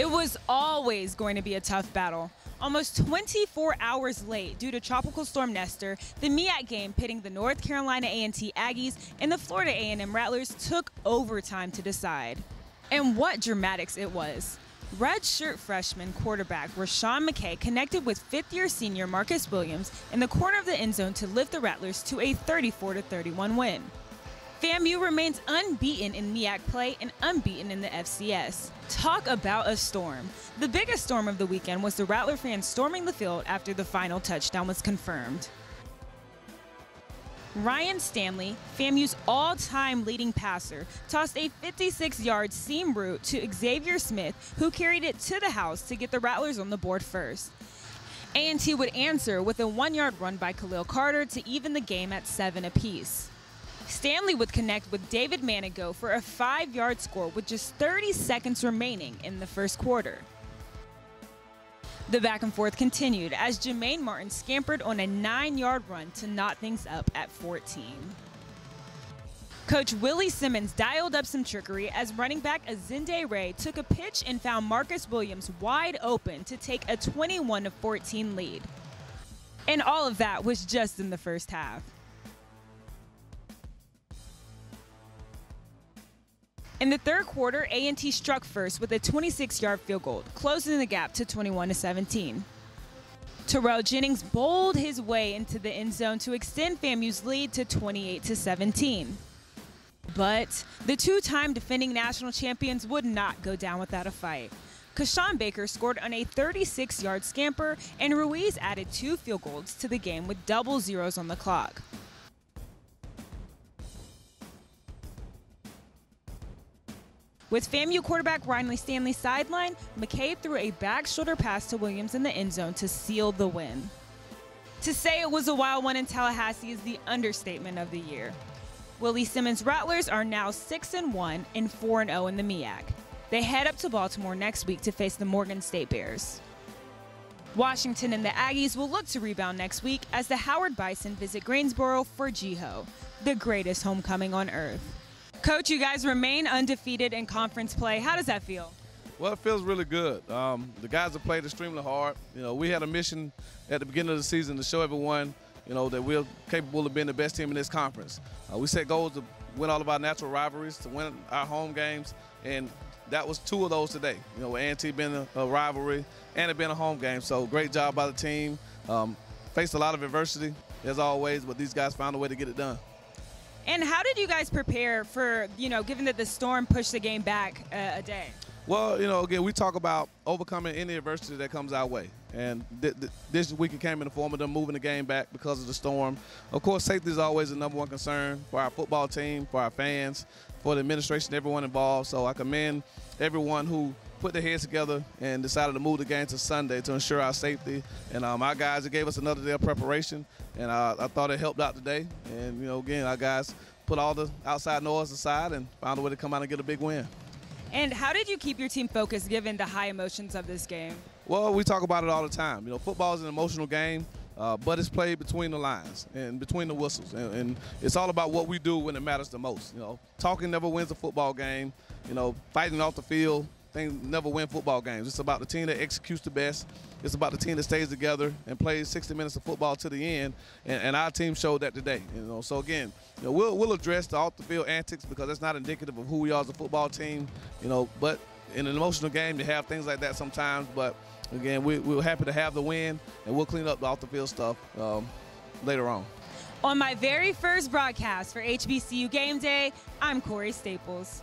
It was always going to be a tough battle. Almost 24 hours late due to Tropical Storm Nestor, the MEAC game pitting the North Carolina A&T Aggies and the Florida A&M Rattlers took overtime to decide. And what dramatics it was. Redshirt freshman quarterback Rasean McKay connected with fifth year senior Marcus Williams in the corner of the end zone to lift the Rattlers to a 34 31 win. FAMU remains unbeaten in MEAC play and unbeaten in the FCS. Talk about a storm. The biggest storm of the weekend was the Rattler fans storming the field after the final touchdown was confirmed. Ryan Stanley, FAMU's all time leading passer, tossed a 56 yard seam route to Xavier Smith, who carried it to the house to get the Rattlers on the board first. A&T would answer with a one yard run by Kylil Carter to even the game at seven apiece. Stanley would connect with David Manigo for a five yard score with just 30 seconds remaining in the first quarter. The back and forth continued as Jah-Maine Martin scampered on a nine yard run to knot things up at 14. Coach Willie Simmons dialed up some trickery as running back Azinde Ray took a pitch and found Marcus Williams wide open to take a 21 14 lead. And all of that was just in the first half. In the third quarter, A&T struck first with a 26-yard field goal, closing the gap to 21 to 17. Terrell Jennings bowled his way into the end zone to extend FAMU's lead to 28 to 17. But the two-time defending national champions would not go down without a fight. Kashawn Baker scored on a 36-yard scamper, and Ruiz added two field goals to the game with double zeros on the clock. With FAMU quarterback Riley Stanley sideline, McKay threw a back shoulder pass to Williams in the end zone to seal the win. To say it was a wild one in Tallahassee is the understatement of the year. Willie Simmons Rattlers are now 6 and 1 and 4 and 0 in the MEAC. They head up to Baltimore next week to face the Morgan State Bears. Washington and the Aggies will look to rebound next week as the Howard Bison visit Greensboro for GHO, the greatest homecoming on earth. Coach, you guys remain undefeated in conference play. How does that feel? Well, it feels really good. Um, the guys have played extremely hard. You know, we had a mission at the beginning of the season to show everyone, you know, that we're capable of being the best team in this conference. Uh, we set goals to win all of our natural rivalries, to win our home games, and that was two of those today. You know, A&T being a, a, rivalry and it being a home game. So great job by the team. Um, faced a lot of adversity, as always, but these guys found a way to get it done. And how did you guys prepare for, you know, given that the storm pushed the game back uh, a day? Well, you know, again, we talk about overcoming any adversity that comes our way. And th th this week it came in the form of them moving the game back because of the storm. Of course, safety is always the number one concern for our football team, for our fans, for the administration, everyone involved. So I commend everyone who put their heads together and decided to move the game to Sunday to ensure our safety. And um, our guys, it gave us another day of preparation, and uh, I thought it helped out today. And, you know, again, our guys put all the outside noise aside and found a way to come out and get a big win. And how did you keep your team focused given the high emotions of this game? Well, we talk about it all the time. You know, football is an emotional game. Uh, but it's played between the lines and between the whistles, and, and, it's all about what we do when it matters the most. You know, talking never wins a football game. You know, fighting off the field things never win football games. It's about the team that executes the best. It's about the team that stays together and plays 60 minutes of football to the end. And, and our team showed that today. You know, so again, you know, we'll we'll address the off the field antics because that's not indicative of who we are as a football team. You know, but in an emotional game, you have things like that sometimes. But again, we, we're happy to have the win, and we'll clean up the off the field stuff um, later on. On my very first broadcast for HBCU Game Day, I'm Corey Staples.